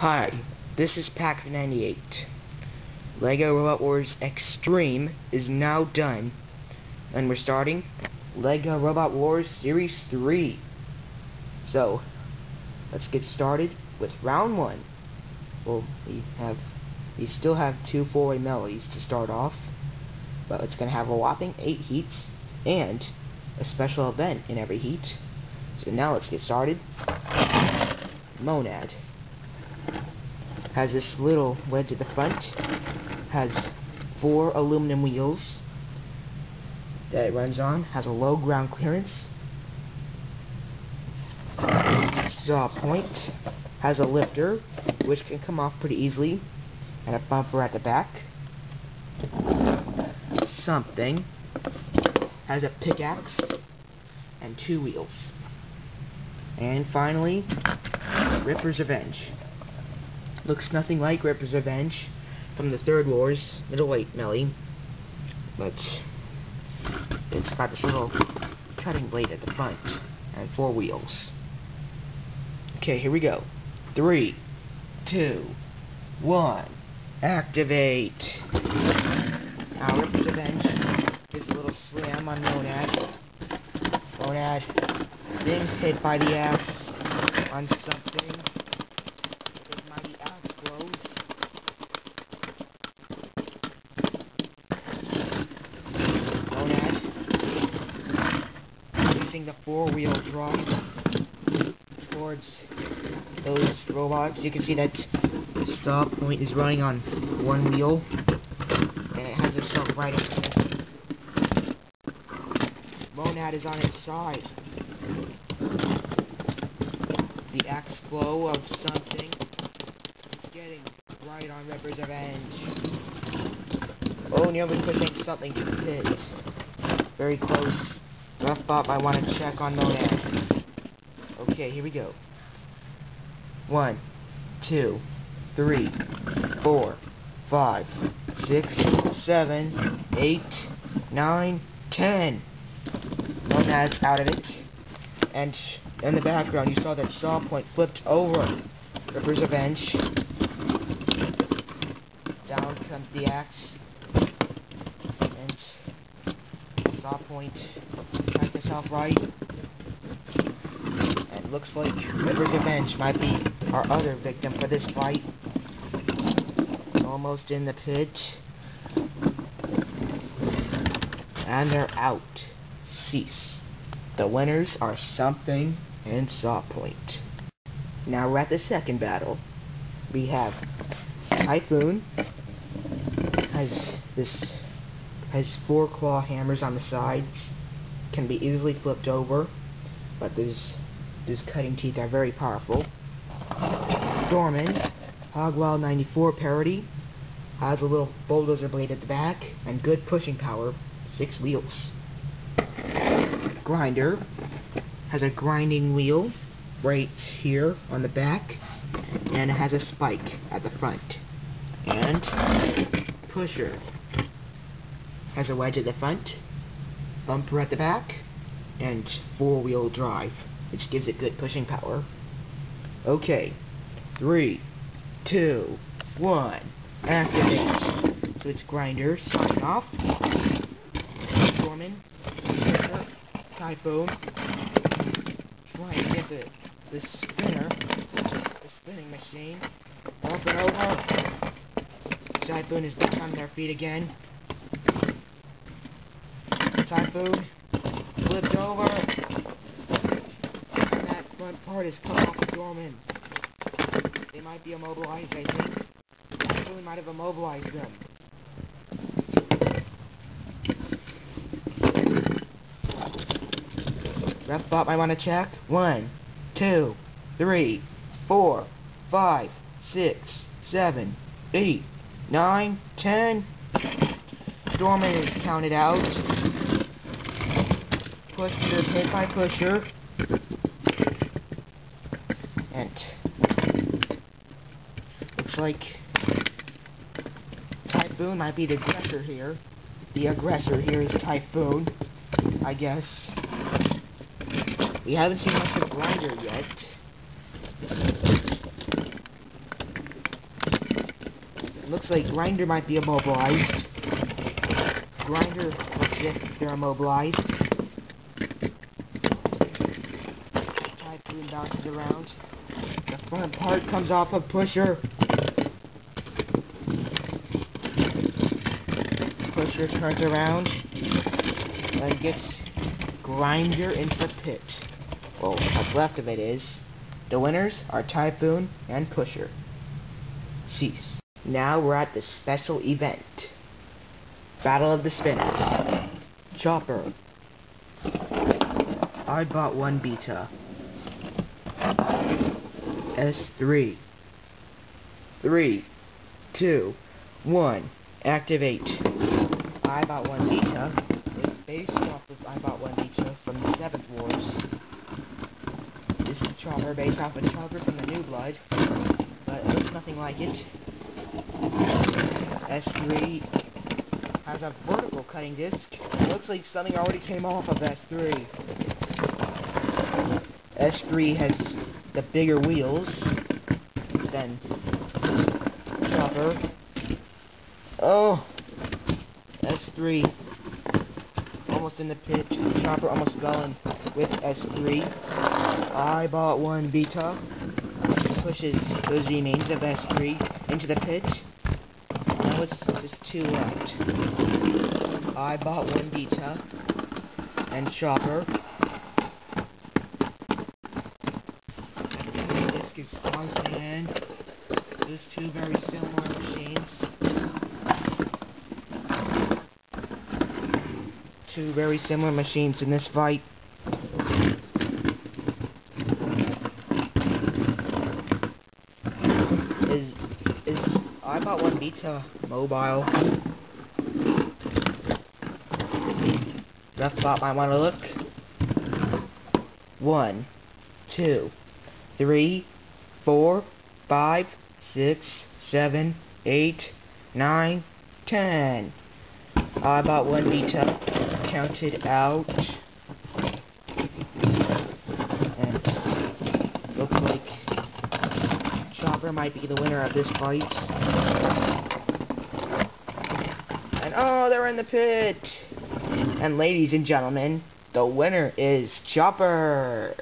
Hi, this is Pack98. LEGO Robot Wars Extreme is now done, and we're starting LEGO Robot Wars Series 3. So, let's get started with round 1. Well, we have, we still have two four-way melodies to start off, but it's going to have a whopping 8 heats, and a special event in every heat. So now let's get started. Monad has this little wedge at the front, has four aluminum wheels that it runs on, has a low ground clearance, saw point, has a lifter, which can come off pretty easily, and a bumper at the back. Sumpthing has a pickaxe and two wheels. And finally, Ripper's Revenge. Looks nothing like Ripper's Revenge from the Third Wars middleweight melee, but it's got this little cutting blade at the front and four wheels. Okay, here we go. Three, two, one, activate. Now Ripper's Revenge gives a little slam on Monad. Monad being hit by the axe on Sumpthing. His mighty axe blows. Monad using the four-wheel drive towards those robots. You can see that saw point is running on one wheel, and it has itself right in it. Monad is on its side. The axe blow of Sumpthing is getting right on Ripper's Revenge. Oh, nearly pushing Sumpthing to the pit. Very close. Ref bot, I want to check on Monad. Okay, here we go. One, two, three, four, five, six, seven, eight, nine, ten. Monad's out of it. And in the background, you saw that saw point flipped over. Ripper's Revenge. Down comes the axe. And saw point has itself right. And looks like Ripper's Revenge might be our other victim for this fight. Almost in the pit. And they're out. Cease. The winners are Sumpthing and Sawpoint. Now we're at the second battle. We have Typhoon has this has four claw hammers on the sides, can be easily flipped over, but those those cutting teeth are very powerful. Doorman, Hogwild 94 parody, has a little bulldozer blade at the back and good pushing power, six wheels. Grinder has a grinding wheel right here on the back and it has a spike at the front. And Pusher has a wedge at the front, bumper at the back, and four-wheel drive, which gives it good pushing power. Okay, three, two, one, activate. So it's Grinder, sign off. Doorman, Pusher, Typhoon, try and get the, the spinner, the spinning machine, up and over. Typhoon is back on their feet again. Typhoon flipped over. And that front part is cut off Doorman. They might be immobilized, I think. Typhoon might have immobilized them. Ref bot might want to check. One, two, three, four, five, six, seven, eight, nine, ten. Doorman is counted out. Pusher hit by Pusher. And looks like Typhoon might be the aggressor here. The aggressor here is Typhoon, I guess. We haven't seen much of Grinder yet. Looks like Grinder might be immobilized. Grinder looks like they're immobilized. Typhoon bounces around. The front part comes off a pusher. Pusher turns around and gets Grinder into the pit. Well, what's left of it is. The winners are Typhoon and Pusher. Cease. Now we're at the special event. Battle of the Spinners. Chopper. I bought one beta. S3. 3, 2, 1, activate. I bought one beta is based off of I bought one beta from the 7th Wars. This is a Chopper based off of Chopper from the New Blood, but it looks nothing like it. S3 has a vertical cutting disc. It looks like something already came off of S3. S3 has the bigger wheels than Chopper. Oh! S3 almost in the pit. Chopper almost going with S3. I bought one beta. Pushes those remains of S3 into the pit. Now it's just two left. I bought one beta. And Chopper. This is slicing in. There's two very similar machines. Two very similar machines in this fight. Is is I bought one beta mobile. Ref bot might want to look. One, two, three, four, five, six, seven, eight, nine, ten. I bought one beta, counted out, and looks like Chopper might be the winner of this fight. And oh, they're in the pit! And ladies and gentlemen, the winner is Chopper!